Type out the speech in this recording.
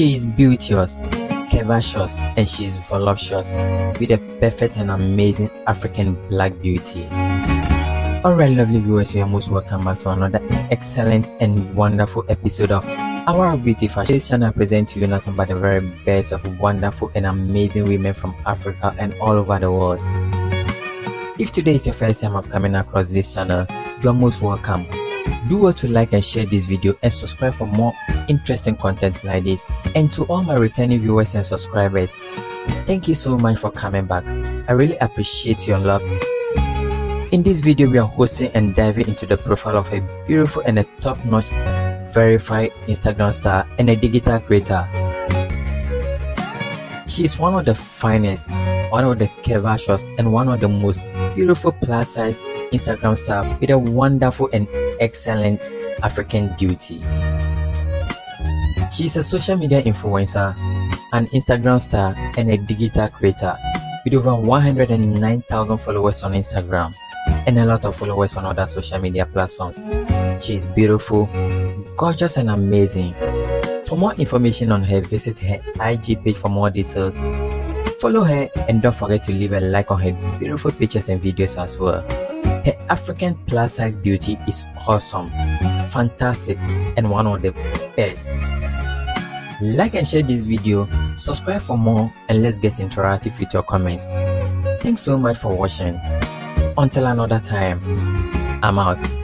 She is beauteous, curvaceous, and she is voluptuous with a perfect and amazing African black beauty. Alright, lovely viewers, you are most welcome back to another excellent and wonderful episode of Our Beauty Fashion. This channel presents to you nothing but the very best of wonderful and amazing women from Africa and all over the world. If today is your first time of coming across this channel, you are most welcome. Do well to like and share this video and subscribe for more interesting content like this. And to all my returning viewers and subscribers, thank you so much for coming back. I really appreciate your love. In this video, we are hosting and diving into the profile of a beautiful and a top-notch verified Instagram star and a digital creator. She is one of the finest, one of the curvaceous, and one of the most beautiful plus size Instagram star with a wonderful and excellent African beauty. She is a social media influencer, an Instagram star, and a digital creator with over 109,000 followers on Instagram and a lot of followers on other social media platforms. She is beautiful, gorgeous, and amazing. For more information on her, visit her IG page for more details. Follow her and don't forget to leave a like on her beautiful pictures and videos as well. Her African plus size beauty is awesome, fantastic, and one of the best. Like and share this video, subscribe for more, and let's get interactive with your comments. Thanks so much for watching. Until another time, I'm out.